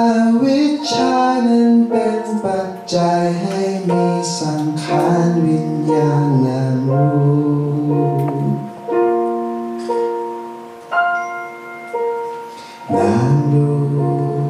อวิชชานั้นเป็นปัจจัยให้มีสังขารวิญญาณนามรูปนามรูป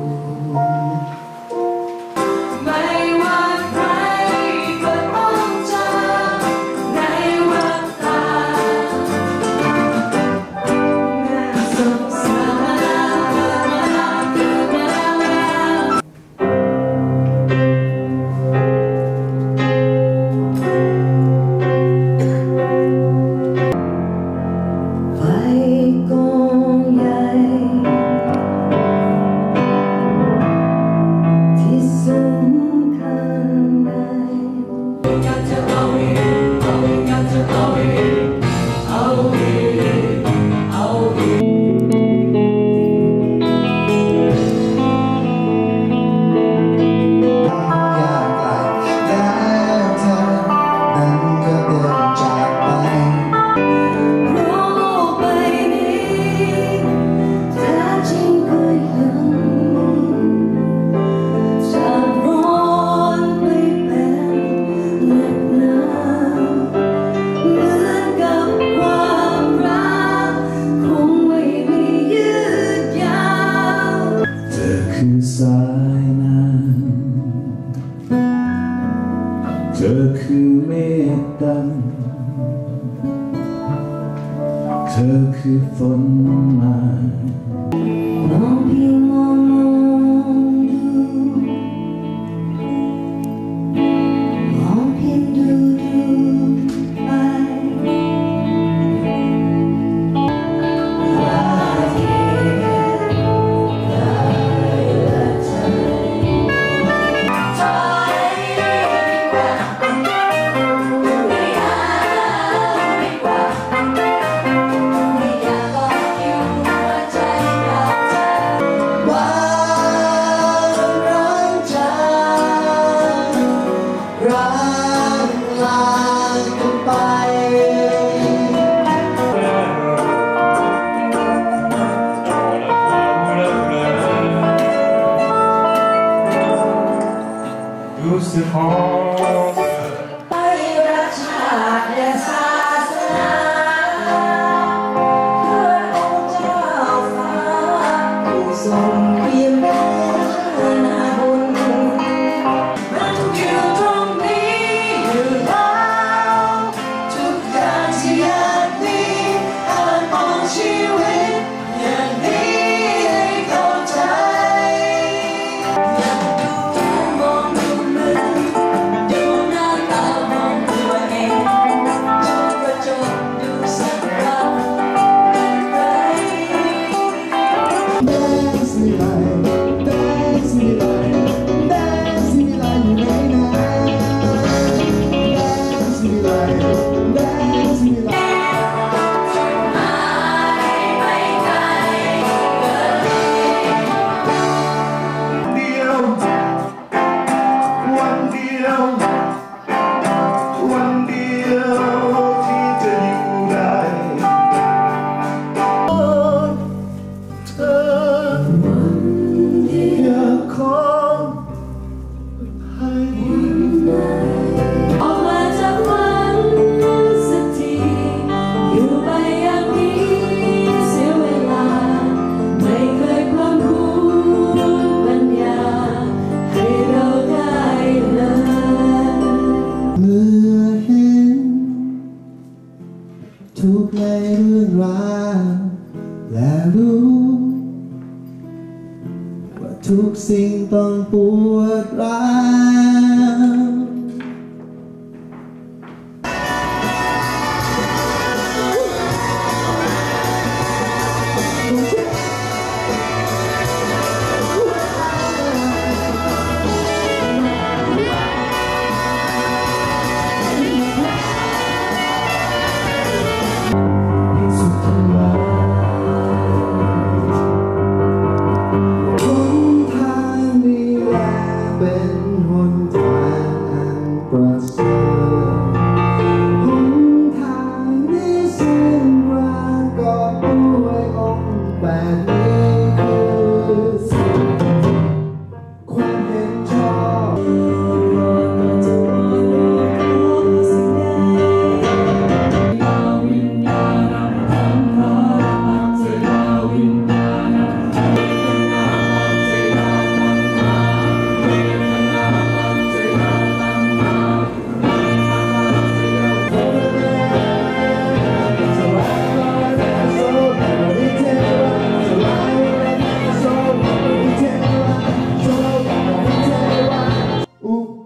took you for mine. Mom. constant heart. ทุกในเรื่องราวและรู้ ว่าทุกสิ่งต้องปวดร้าว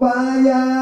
upaya